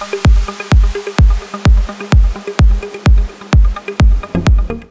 Música